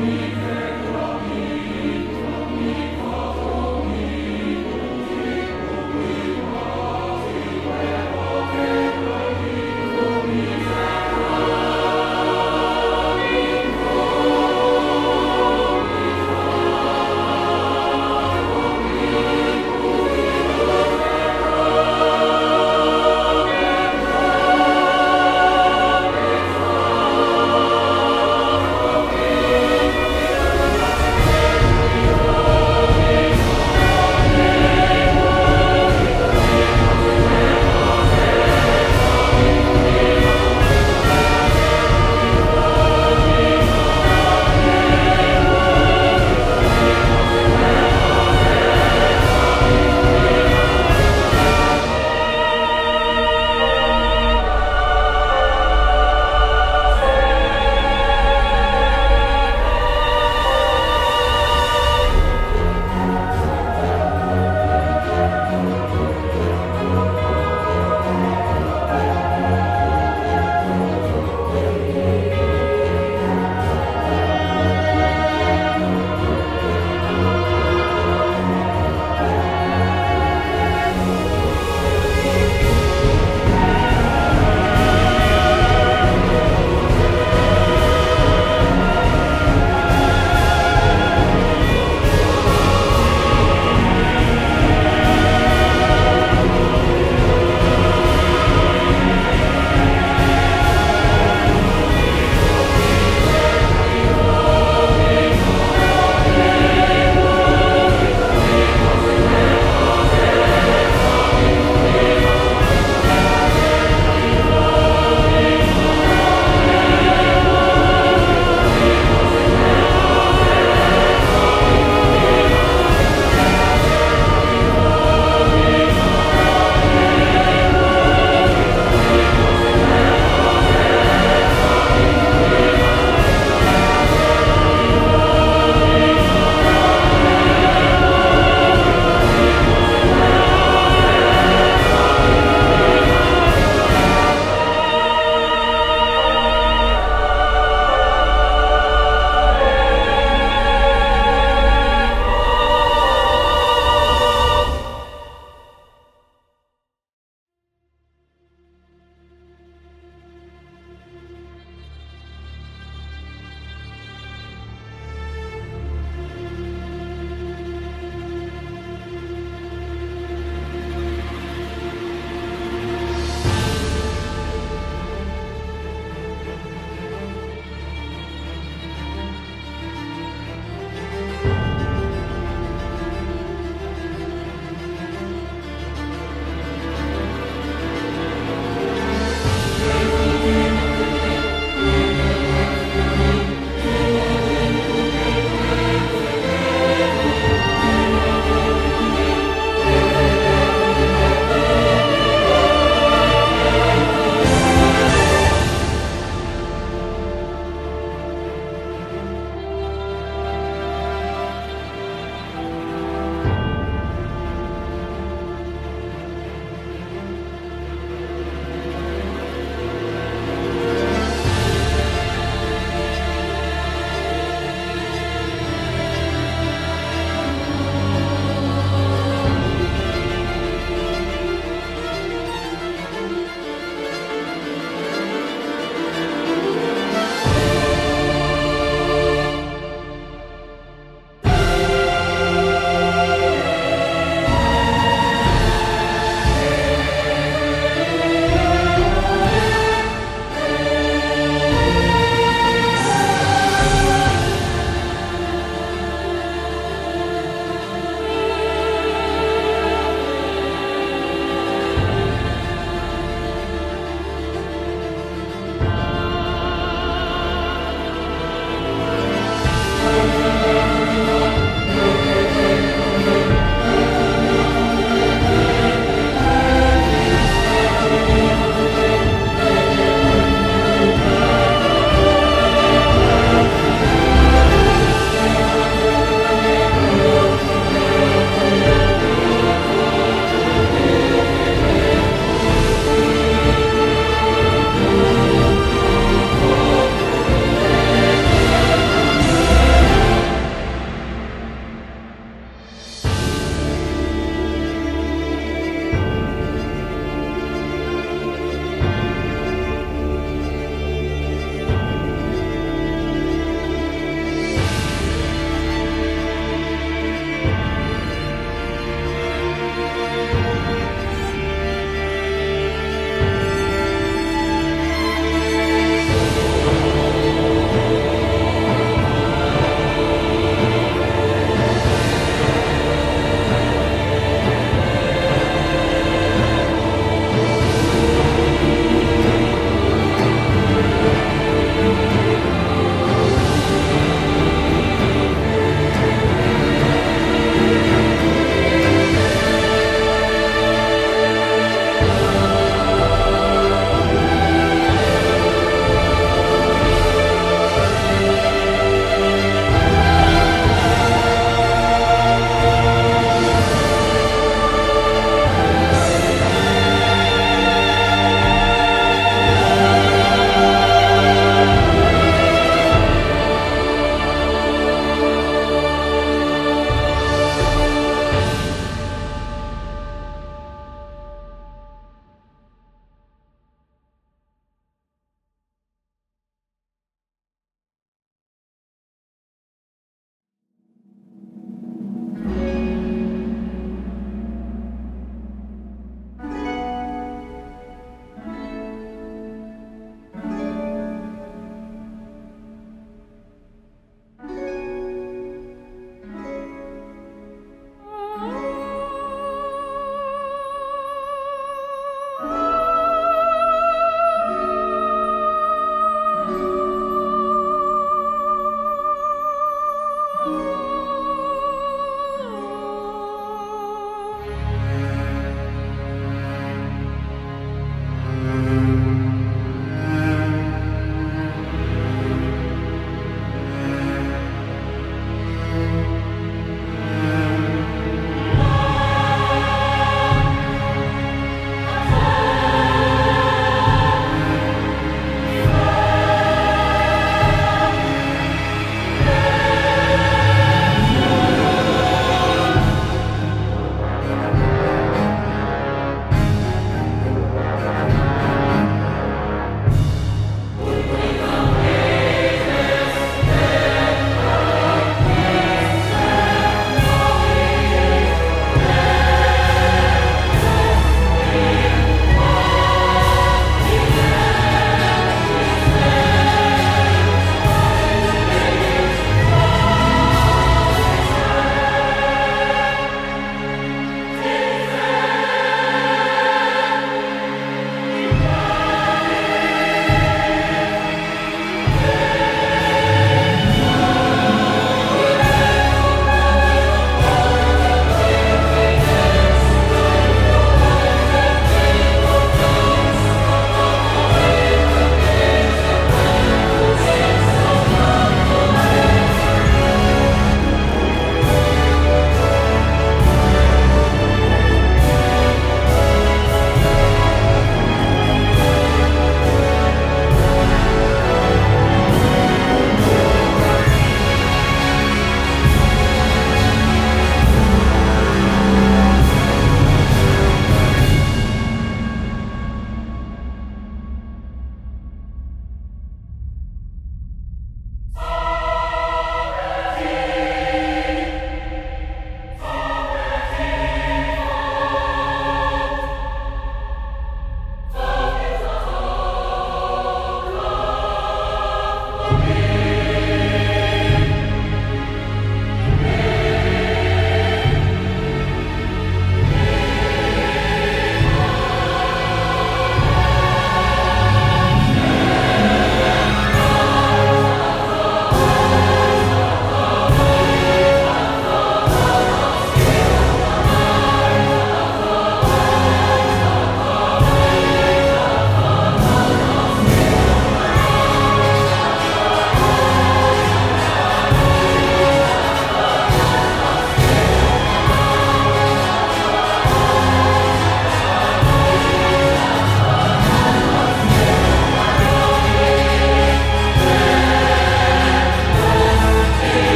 me.